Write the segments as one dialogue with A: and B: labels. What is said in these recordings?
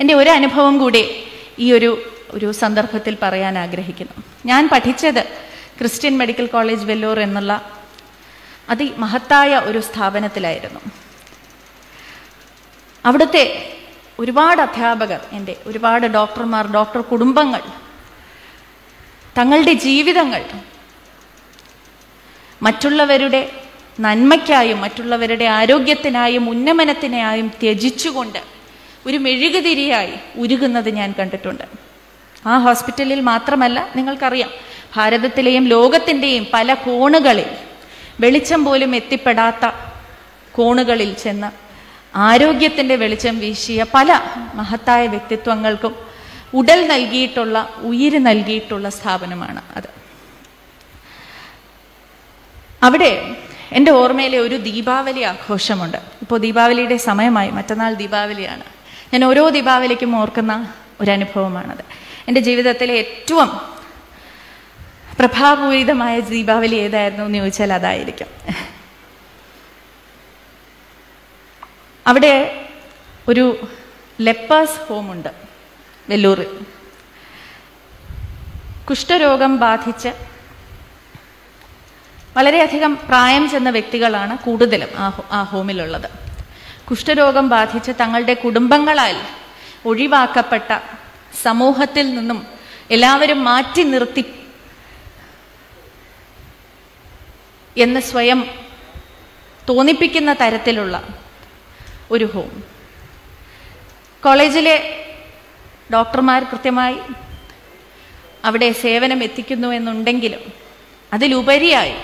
A: എന്റെ ഒരു അനുഭവം കൂടി ഈ ഒരു ഒരു സന്ദർഭത്തിൽ പറയാൻ ആഗ്രഹിക്കുന്നു. ഞാൻ പഠിച്ചത് ക്രിസ്ത്യൻ മെഡിക്കൽ കോളേജ് വെല്ലൂർ എന്നുള്ള അതിമഹത്തായ ഒരു സ്ഥാപനത്തിലായിരുന്നു. അവിടുത്തെ ഒരുപാട് അധ്യാപകർ എന്റെ ഒരുപാട് ഡോക്ടർമാർ ഡോക്ടർ കുടുംബങ്ങൾ തങ്ങളുടെ ജീവിതങ്ങൾ മറ്റുള്ളവരുടെ നന്മയ്ക്കായും മറ്റുള്ളവരുടെ ആരോഗ്യത്തിനായും ഉന്നമനത്തിനായും ത്യജിച്ചുകൊണ്ട് ഒരു മെഴുകുതിരിയായി ഉരുകുന്നത് ഞാൻ കണ്ടിട്ടുണ്ട്. ആ ഹോസ്പിറ്റലിൽ മാത്രമല്ല നിങ്ങൾക്കറിയാം ഭാരതത്തിലെയും ലോകത്തിന്റെയും പല കോണുകളിൽ വെളിച്ചം പോലും എത്തിപ്പെടാത്ത കോണുകളിൽ ചെന്ന് ആരോഗ്യത്തിന്റെ വെളിച്ചം വീശിയ പല മഹത്തായ വ്യക്തിത്വങ്ങൾക്കും ഉടൽ നൽകിയിട്ടുള്ള ഉയിര് നൽകിയിട്ടുള്ള സ്ഥാപനമാണ് അത്. അവിടെ എന്റെ ഓർമ്മയിലെ ഒരു ദീപാവലി ആഘോഷമുണ്ട്. ഇപ്പോൾ ദീപാവലിയുടെ സമയമായി മറ്റന്നാൾ ദീപാവലിയാണ്. ഞാൻ ഓരോ ദീപാവലിക്കും ഓർക്കുന്ന ഒരു അനുഭവമാണത് എന്റെ ജീവിതത്തിലെ ഏറ്റവും പ്രഭാപൂരിതമായ ദീപാവലി ഏതായിരുന്നു എന്ന് ചോദിച്ചാൽ അതായിരിക്കും. അവിടെ ഒരു ലെപ്പേഴ്സ് ഹോമുണ്ട് വെല്ലൂറിൽ കുഷ്ഠരോഗം ബാധിച്ച് വളരെയധികം പ്രായം ചെന്ന വ്യക്തികളാണ് കൂടുതലും ആ ആ ഹോമിലുള്ളത്. കുഷ്ഠരോഗം ബാധിച്ച് തങ്ങളുടെ കുടുംബങ്ങളാൽ ഒഴിവാക്കപ്പെട്ട സമൂഹത്തിൽ നിന്നും എല്ലാവരും മാറ്റി നിർത്തി എന്ന് സ്വയം തോന്നിപ്പിക്കുന്ന തരത്തിലുള്ള ഒരു ഹോം കോളേജിലെ ഡോക്ടർമാർ കൃത്യമായി അവിടെ സേവനം എത്തിക്കുന്നു എന്നുണ്ടെങ്കിലും അതിലുപരിയായി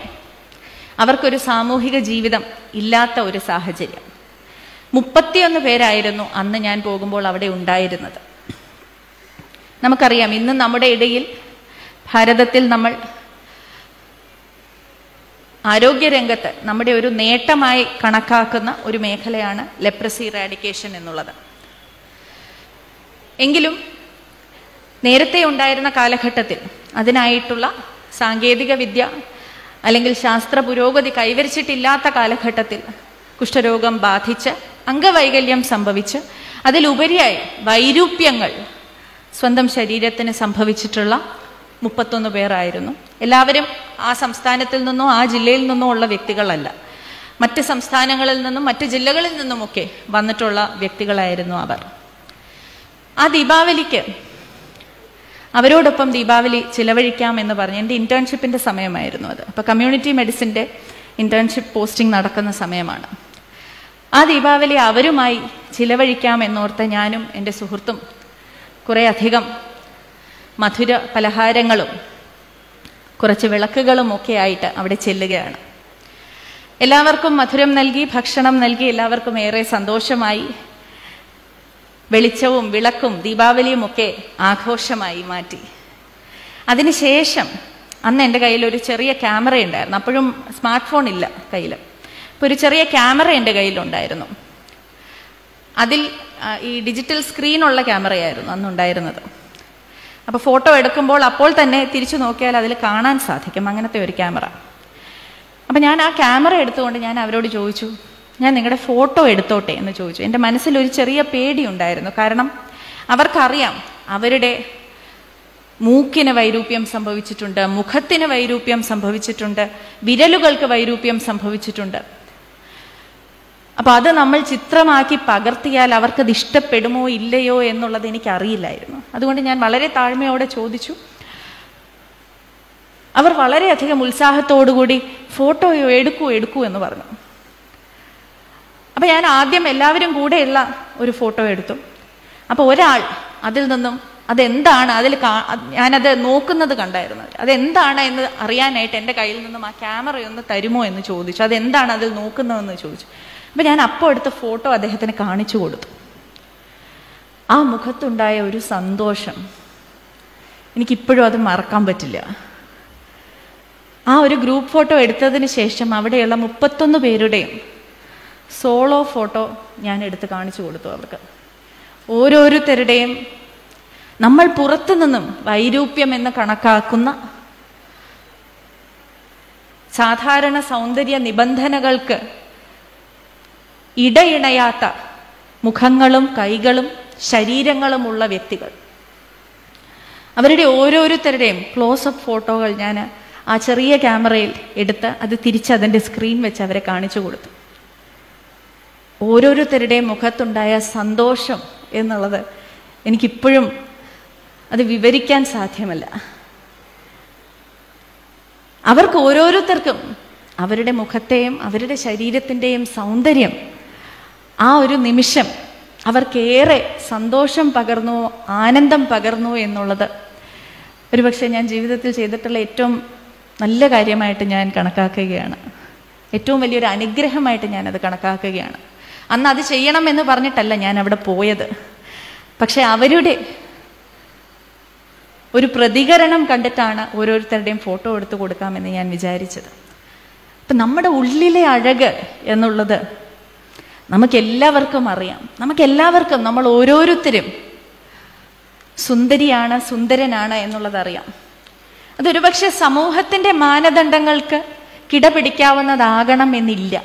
A: അവർക്കൊരു സാമൂഹിക ജീവിതം ഇല്ലാത്ത ഒരു സാഹചര്യം. മുപ്പത്തിയൊന്ന് പേരായിരുന്നു അന്ന് ഞാൻ പോകുമ്പോൾ അവിടെ ഉണ്ടായിരുന്നത്. നമുക്കറിയാം ഇന്ന് നമ്മുടെ ഇടയിൽ ഭാരതത്തിൽ നമ്മൾ ആരോഗ്യരംഗത്ത് നമ്മുടെ ഒരു നേട്ടമായി കണക്കാക്കുന്ന ഒരു മേഖലയാണ് ലെപ്രസി റാഡിക്കേഷൻ എന്നുള്ളത്. എങ്കിലും നേരത്തെ ഉണ്ടായിരുന്ന കാലഘട്ടത്തിൽ അതിനായിട്ടുള്ള സാങ്കേതിക വിദ്യ അല്ലെങ്കിൽ ശാസ്ത്ര പുരോഗതി കൈവരിച്ചിട്ടില്ലാത്ത കാലഘട്ടത്തിൽ കുഷ്ഠരോഗം ബാധിച്ച് അംഗവൈകല്യം സംഭവിച്ച് അതിലുപരിയായി വൈരൂപ്യങ്ങൾ സ്വന്തം ശരീരത്തിന് സംഭവിച്ചിട്ടുള്ള മുപ്പത്തൊന്ന് പേരായിരുന്നു. എല്ലാവരും ആ സംസ്ഥാനത്തിൽ നിന്നോ ആ ജില്ലയിൽ നിന്നോ ഉള്ള വ്യക്തികളല്ല. മറ്റ് സംസ്ഥാനങ്ങളിൽ നിന്നും മറ്റ് ജില്ലകളിൽ നിന്നുമൊക്കെ വന്നിട്ടുള്ള വ്യക്തികളായിരുന്നു അവർ. ആ ദീപാവലിക്ക് അവരോടൊപ്പം ദീപാവലി ചിലവഴിക്കാം എന്ന് പറഞ്ഞ് എന്റെ ഇന്റേൺഷിപ്പിന്റെ സമയമായിരുന്നു അത്. അപ്പോൾ കമ്മ്യൂണിറ്റി മെഡിസിന്റെ ഇന്റേൺഷിപ്പ് പോസ്റ്റിംഗ് നടക്കുന്ന സമയമാണ്. ആ ദീപാവലി അവരുമായി ചിലവഴിക്കാം എന്നോർത്ത് ഞാനും എന്റെ സുഹൃത്തും കുറേ അധികം മധുര പലഹാരങ്ങളും കുറച്ച് വിളക്കുകളും ഒക്കെ ആയിട്ട് അവിടെ ചെല്ലുകയാണ്. എല്ലാവർക്കും മധുരം നൽകി ഭക്ഷണം നൽകി എല്ലാവർക്കും ഏറെ സന്തോഷമായി. വെളിച്ചവും വിളക്കും ദീപാവലിയും ഒക്കെ ആഘോഷമായി മാറ്റി. അതിനുശേഷം അന്ന് എന്റെ കയ്യിൽ ഒരു ചെറിയ ക്യാമറ ഉണ്ടായിരുന്നു. അപ്പോഴും സ്മാർട്ട് ഫോൺ ഇല്ല കയ്യിൽ അപ്പോൾ ഒരു ചെറിയ ക്യാമറ എന്റെ കയ്യിലുണ്ടായിരുന്നു. അതിൽ ഈ ഡിജിറ്റൽ സ്ക്രീനുള്ള ക്യാമറയായിരുന്നു അന്നുണ്ടായിരുന്നത്. അപ്പോൾ ഫോട്ടോ എടുക്കുമ്പോൾ അപ്പോൾ തന്നെ തിരിച്ചു നോക്കിയാൽ അതിൽ കാണാൻ സാധിക്കും അങ്ങനത്തെ ഒരു ക്യാമറ. അപ്പം ഞാൻ ആ ക്യാമറ എടുത്തുകൊണ്ട് ഞാൻ അവരോട് ചോദിച്ചു ഞാൻ നിങ്ങളുടെ ഫോട്ടോ എടുത്തോട്ടെ? എന്ന് ചോദിച്ചു. എന്റെ മനസ്സിൽ ഒരു ചെറിയ പേടി ഉണ്ടായിരുന്നു. കാരണം അവർക്കറിയാം അവരുടെ മൂക്കിന് വൈരൂപ്യം സംഭവിച്ചിട്ടുണ്ട് മുഖത്തിന് വൈരൂപ്യം സംഭവിച്ചിട്ടുണ്ട് വിരലുകൾക്ക് വൈരൂപ്യം സംഭവിച്ചിട്ടുണ്ട്. അപ്പൊ അത് നമ്മൾ ചിത്രമാക്കി പകർത്തിയാൽ അവർക്കത് ഇഷ്ടപ്പെടുമോ ഇല്ലയോ എന്നുള്ളത് എനിക്ക് അറിയില്ലായിരുന്നു അതുകൊണ്ട് ഞാൻ വളരെ താഴ്മയോടെ ചോദിച്ചു. അവർ വളരെയധികം ഉത്സാഹത്തോടുകൂടി ഫോട്ടോയോ എടുക്കൂ എടുക്കൂ എന്ന് പറഞ്ഞു. അപ്പൊ ഞാൻ ആദ്യം എല്ലാവരും കൂടെയുള്ള ഒരു ഫോട്ടോ എടുത്തു. അപ്പൊ ഒരാൾ അതിൽ നിന്നും അതെന്താണ് അതിൽ കാ- ഞാനത് നോക്കുന്നത് കണ്ടായിരുന്നു. അതെന്താണ് എന്ന് അറിയാനായിട്ട് എന്റെ കയ്യിൽ നിന്നും ആ ക്യാമറ ഒന്ന് തരുമോ എന്ന് ചോദിച്ചു. അതെന്താണ് അതിൽ നോക്കുന്നതെന്ന് ചോദിച്ചു. അപ്പൊ ഞാൻ അപ്പോൾ എടുത്ത ഫോട്ടോ അദ്ദേഹത്തിന് കാണിച്ചു കൊടുത്തു. ആ മുഖത്തുണ്ടായ ഒരു സന്തോഷം എനിക്കിപ്പോഴും അത് മറക്കാൻ പറ്റില്ല. ആ ഒരു ഗ്രൂപ്പ് ഫോട്ടോ എടുത്തതിന് ശേഷം അവിടെയുള്ള മുപ്പത്തൊന്ന് പേരുടെയും സോളോ ഫോട്ടോ ഞാൻ എടുത്ത് കാണിച്ചു കൊടുത്തു അവർക്ക്. ഓരോരുത്തരുടെയും നമ്മൾ പുറത്തു നിന്നും വൈരൂപ്യം എന്ന് കണക്കാക്കുന്ന സാധാരണ സൗന്ദര്യ നിബന്ധനകൾക്ക് ഇടയിണയാത്ത മുഖങ്ങളും കൈകളും ശരീരങ്ങളുമുള്ള വ്യക്തികൾ. അവരുടെ ഓരോരുത്തരുടെയും ക്ലോസപ്പ് ഫോട്ടോകൾ ഞാൻ ആ ചെറിയ ക്യാമറയിൽ എടുത്ത് അത് തിരിച്ച് അതിന്റെ സ്ക്രീൻ വെച്ച് അവരെ കാണിച്ചു കൊടുത്തു. ഓരോരുത്തരുടെയും മുഖത്തുണ്ടായ സന്തോഷം എന്നുള്ളത് എനിക്കിപ്പോഴും അത് വിവരിക്കാൻ സാധ്യമല്ല. അവർക്ക് ഓരോരുത്തർക്കും അവരുടെ മുഖത്തെയും അവരുടെ ശരീരത്തിന്റെയും സൗന്ദര്യം ആ ഒരു നിമിഷം അവർക്കേറെ സന്തോഷം പകർന്നു ആനന്ദം പകർന്നു എന്നുള്ളത്. ഒരുപക്ഷെ ഞാൻ ജീവിതത്തിൽ ചെയ്തിട്ടുള്ള ഏറ്റവും നല്ല കാര്യമായിട്ട് ഞാൻ കണക്കാക്കുകയാണ്. ഏറ്റവും വലിയൊരു അനുഗ്രഹമായിട്ട് ഞാനത് കണക്കാക്കുകയാണ്. അന്ന് അത് ചെയ്യണം എന്ന് പറഞ്ഞിട്ടല്ല ഞാൻ അവിടെ പോയത്. പക്ഷെ അവരുടെ ഒരു പ്രതികരണം കണ്ടിട്ടാണ് ഓരോരുത്തരുടെയും ഫോട്ടോ എടുത്തു കൊടുക്കാമെന്ന് ഞാൻ വിചാരിച്ചത്. അപ്പം നമ്മുടെ ഉള്ളിലെ അഴക് എന്നുള്ളത് നമുക്കെല്ലാവർക്കും അറിയാം. നമുക്കെല്ലാവർക്കും നമ്മൾ ഓരോരുത്തരും സുന്ദരിയാണ് സുന്ദരനാണ് എന്നുള്ളത് അറിയാം. അതൊരു പക്ഷെ സമൂഹത്തിന്റെ മാനദണ്ഡങ്ങൾക്ക് കിടപിടിക്കാവുന്നതാകണം എന്നില്ല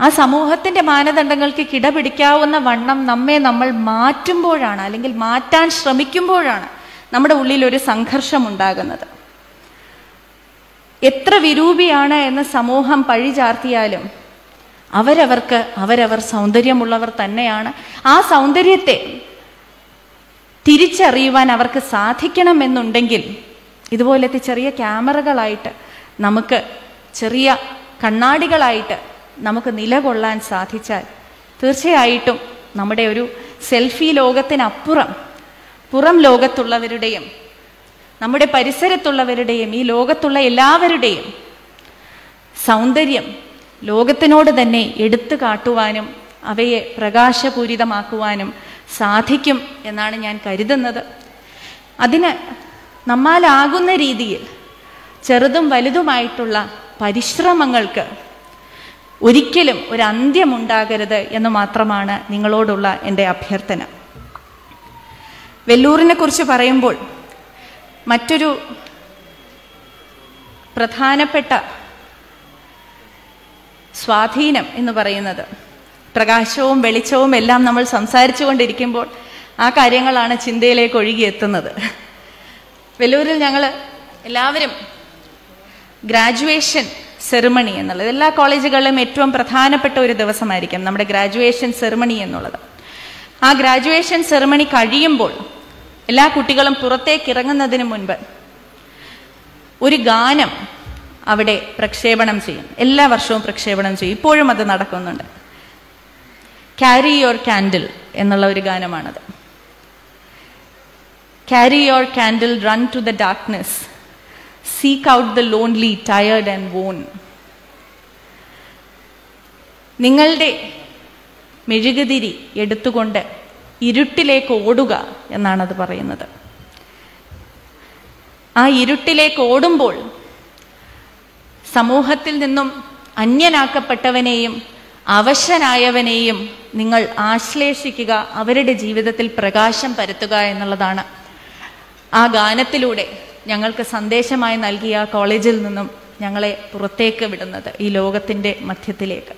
A: ആ സമൂഹത്തിന്റെ മാനദണ്ഡങ്ങൾക്ക് കിടപിടിക്കാവുന്ന വണ്ണം നമ്മെ നമ്മൾ മാറ്റുമ്പോഴാണ് അല്ലെങ്കിൽ മാറ്റാൻ ശ്രമിക്കുമ്പോഴാണ് നമ്മുടെ ഉള്ളിൽ ഒരു സംഘർഷം ഉണ്ടാകുന്നത് എത്ര വിരൂപിയാണ് എന്ന് സമൂഹം പഴി ചാർത്തിയാലും അവരവർക്ക് അവരവർ സൗന്ദര്യമുള്ളവർ തന്നെയാണ്. ആ സൗന്ദര്യത്തെ തിരിച്ചറിയുവാൻ അവർക്ക് സാധിക്കണമെന്നുണ്ടെങ്കിൽ ഇതുപോലത്തെ ചെറിയ ക്യാമറകളായിട്ട് നമുക്ക് ചെറിയ കണ്ണാടികളായിട്ട് നമുക്ക് നിലകൊള്ളാൻ സാധിച്ചാൽ തീർച്ചയായിട്ടും നമ്മുടെ ഒരു സെൽഫി ലോകത്തിനപ്പുറം പുറം ലോകത്തുള്ളവരുടെയും നമ്മുടെ പരിസരത്തുള്ളവരുടെയും ഈ ലോകത്തുള്ള എല്ലാവരുടെയും സൗന്ദര്യം ലോകത്തിനോട് തന്നെ എടുത്തു കാട്ടുവാനും അവയെ പ്രകാശപൂരിതമാക്കുവാനും സാധിക്കും എന്നാണ് ഞാൻ കരുതുന്നത്. അതിന് നമ്മാലാകുന്ന രീതിയിൽ ചെറുതും വലുതുമായിട്ടുള്ള പരിശ്രമങ്ങൾക്ക് ഒരിക്കലും ഒരു അന്ത്യമുണ്ടാകരുത് എന്ന് മാത്രമാണ് നിങ്ങളോടുള്ള എന്റെ അഭ്യർത്ഥന. വെല്ലൂറിനെ കുറിച്ച് പറയുമ്പോൾ മറ്റൊരു പ്രധാനപ്പെട്ട സ്വാധീനം എന്ന് പറയുന്നത്. പ്രകാശവും വെളിച്ചവും എല്ലാം നമ്മൾ സംസാരിച്ചു കൊണ്ടിരിക്കുമ്പോൾ ആ കാര്യങ്ങളാണ് ചിന്തയിലേക്ക് ഒഴുകിയെത്തുന്നത്. വെല്ലൂരിൽ ഞങ്ങൾ എല്ലാവരും ഗ്രാജുവേഷൻ സെറിമണി എന്നുള്ളത്. എല്ലാ കോളേജുകളിലും ഏറ്റവും പ്രധാനപ്പെട്ട ഒരു ദിവസമായിരിക്കും നമ്മുടെ ഗ്രാജുവേഷൻ സെറിമണി എന്നുള്ളത്. ആ ഗ്രാജുവേഷൻ സെറിമണി കഴിയുമ്പോൾ എല്ലാ കുട്ടികളും പുറത്തേക്ക് ഇറങ്ങുന്നതിന് മുൻപ് ഒരു ഗാനം അവിടെ പ്രക്ഷേപണം ചെയ്യും. എല്ലാ വർഷവും പ്രക്ഷേപണം ചെയ്യും. ഇപ്പോഴും അത് നടക്കുന്നുണ്ട്. ക്യാരി യുവർ കാൻഡിൽ എന്നുള്ള ഒരു ഗാനമാണത്. Carry your candle run to the darkness seek out the lonely tired and worn നിങ്ങളുടെ മെഴുകുതിരി എടുത്തുകൊണ്ട് ഇരുട്ടിലേക്ക് ഓടുക എന്നാണത് പറയുന്നത്. ആ ഇരുട്ടിലേക്ക് ഓടുമ്പോൾ സമൂഹത്തിൽ നിന്നും അന്യനാക്കപ്പെട്ടവനെയും അവശനായവനെയും നിങ്ങൾ ആശ്ലേഷിക്കുക അവരുടെ ജീവിതത്തിൽ പ്രകാശം പരത്തുക എന്നുള്ളതാണ്. ആ ഗാനത്തിലൂടെ ഞങ്ങൾക്ക് സന്ദേശമായി നൽകിയ കോളേജിൽ നിന്നും ഞങ്ങളെ പുറത്തേക്ക് വിടുന്നത് ഈ ലോകത്തിന്റെ മധ്യത്തിലേക്ക്.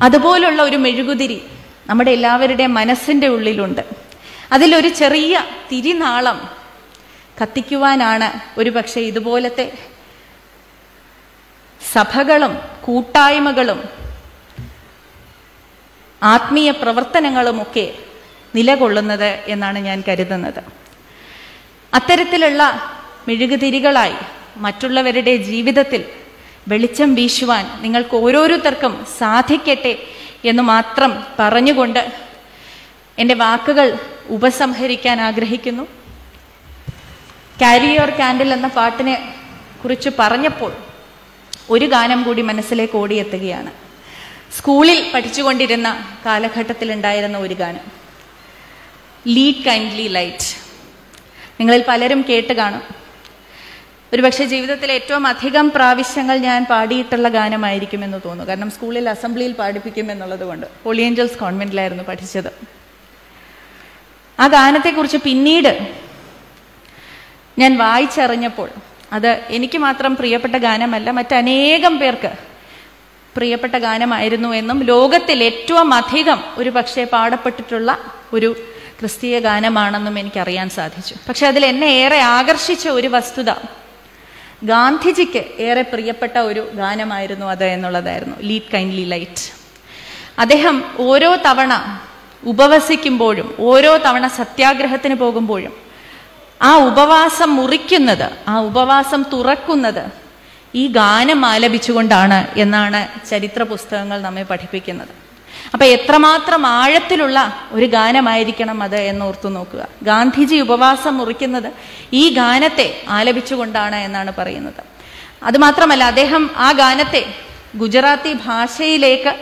A: അതുപോലുള്ള ഒരു മെഴുകുതിരി നമ്മുടെ എല്ലാവരുടെയും മനസ്സിന്റെ ഉള്ളിലുണ്ട്. അതിലൊരു ചെറിയ തിരിനാളം കത്തിക്കുവാനാണ് ഒരു പക്ഷേ ഇതുപോലത്തെ സഭകളും കൂട്ടായ്മകളും ആത്മീയ പ്രവർത്തനങ്ങളുമൊക്കെ നിലകൊള്ളുന്നത് എന്നാണ് ഞാൻ കരുതുന്നത്. അത്തരത്തിലുള്ള മെഴുകുതിരികളായി മറ്റുള്ളവരുടെ ജീവിതത്തിൽ വെളിച്ചം വീശുവാൻ നിങ്ങൾക്ക് ഓരോരുത്തർക്കും സാധിക്കട്ടെ എന്ന് മാത്രം പറഞ്ഞുകൊണ്ട് എന്റെ വാക്കുകൾ ഉപസംഹരിക്കാൻ ആഗ്രഹിക്കുന്നു. ക്യാരി യുവർ കാൻഡിൽ എന്ന പാട്ടിനെ കുറിച്ച് പറഞ്ഞപ്പോൾ ഒരു ഗാനം കൂടി മനസ്സിലേക്ക് ഓടിയെത്തുകയാണ്. സ്കൂളിൽ പഠിച്ചുകൊണ്ടിരുന്ന കാലഘട്ടത്തിലുണ്ടായിരുന്ന ഒരു ഗാനം. ലീഡ് കൈൻഡ്ലി ലൈറ്റ് നിങ്ങളിൽ പലരും കേട്ട് കാണും. ഒരുപക്ഷെ ജീവിതത്തിൽ ഏറ്റവും അധികം പ്രാവശ്യങ്ങൾ ഞാൻ പാടിയിട്ടുള്ള ഗാനമായിരിക്കുമെന്ന് തോന്നുന്നു. കാരണം സ്കൂളിൽ അസംബ്ലിയിൽ പാടിപ്പിക്കും എന്നുള്ളത് കൊണ്ട് ഹോളി കോൺവെന്റിലായിരുന്നു പഠിച്ചത്. ആ ഗാനത്തെക്കുറിച്ച് പിന്നീട് ഞാൻ വായിച്ചറിഞ്ഞപ്പോൾ അത് എനിക്ക് മാത്രം പ്രിയപ്പെട്ട ഗാനമല്ല മറ്റനേകം പേർക്ക് പ്രിയപ്പെട്ട ഗാനമായിരുന്നു എന്നും ലോകത്തിൽ ഏറ്റവും അധികം ഒരു പക്ഷേ പാടപ്പെട്ടിട്ടുള്ള ഒരു ക്രിസ്തീയ ഗാനമാണെന്നും എനിക്കറിയാൻ സാധിച്ചു. പക്ഷെ അതിൽ എന്നെ ഏറെ ആകർഷിച്ച ഒരു വസ്തുത ഗാന്ധിജിക്ക് ഏറെ പ്രിയപ്പെട്ട ഒരു ഗാനമായിരുന്നു അത് എന്നുള്ളതായിരുന്നു ലീഡ് കൈൻഡ്ലി ലൈറ്റ് അദ്ദേഹം ഓരോ തവണ ഉപവസിക്കുമ്പോഴും ഓരോ തവണ സത്യാഗ്രഹത്തിന് പോകുമ്പോഴും ആ ഉപവാസം മുറിക്കുന്നത് ആ ഉപവാസം തുറക്കുന്നത് ഈ ഗാനം ആലപിച്ചുകൊണ്ടാണ് എന്നാണ് ചരിത്ര പുസ്തകങ്ങൾ നമ്മെ പഠിപ്പിക്കുന്നത്. അപ്പൊ എത്രമാത്രം ആഴത്തിലുള്ള ഒരു ഗാനമായിരിക്കണം അത് എന്ന് ഓർത്തു നോക്കുക. ഗാന്ധിജി ഉപവാസം മുറിക്കുന്നത് ഈ ഗാനത്തെ ആലപിച്ചുകൊണ്ടാണ് എന്നാണ് പറയുന്നത്. അതുമാത്രമല്ല അദ്ദേഹം ആ ഗാനത്തെ ഗുജറാത്തി ഭാഷയിലേക്ക്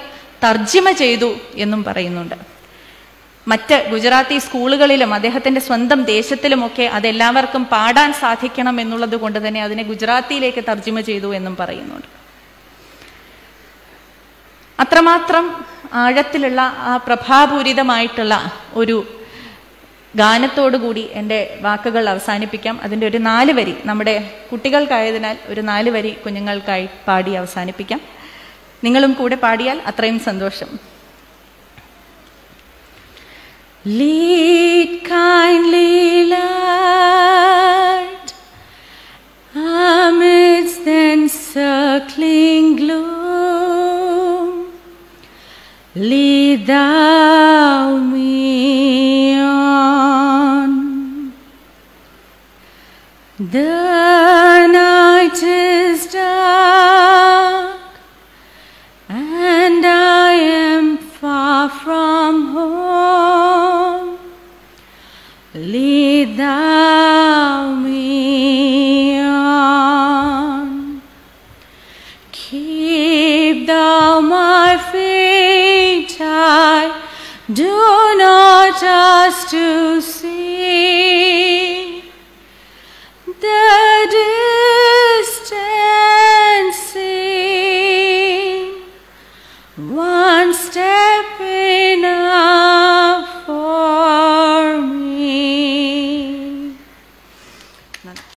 A: തർജിമ ചെയ്തു എന്നും പറയുന്നുണ്ട്. മറ്റ് ഗുജറാത്തി സ്കൂളുകളിലും അദ്ദേഹത്തിന്റെ സ്വന്തം ദേശത്തിലുമൊക്കെ അതെല്ലാവർക്കും പാടാൻ സാധിക്കണം എന്നുള്ളത് കൊണ്ട് തന്നെ അതിനെ ഗുജറാത്തിയിലേക്ക് തർജിമ ചെയ്തു എന്നും പറയുന്നുണ്ട്. അത്രമാത്രം ആഴത്തിലുള്ള ആ പ്രഭാപൂരിതമായിട്ടുള്ള ഒരു ഗാനത്തോടുകൂടി എന്റെ വാക്കുകൾ അവസാനിപ്പിക്കാം. അതിന്റെ ഒരു നാല് വരി നമ്മുടെ കുട്ടികൾക്കായതിനാൽ ഒരു നാല് വരി കുഞ്ഞുങ്ങൾക്കായി പാടി അവസാനിപ്പിക്കാം. നിങ്ങളും കൂടെ പാടിയാൽ അത്രയും സന്തോഷം. Lead kindly light amidst the encircling gloom. Lead thou me on. The night to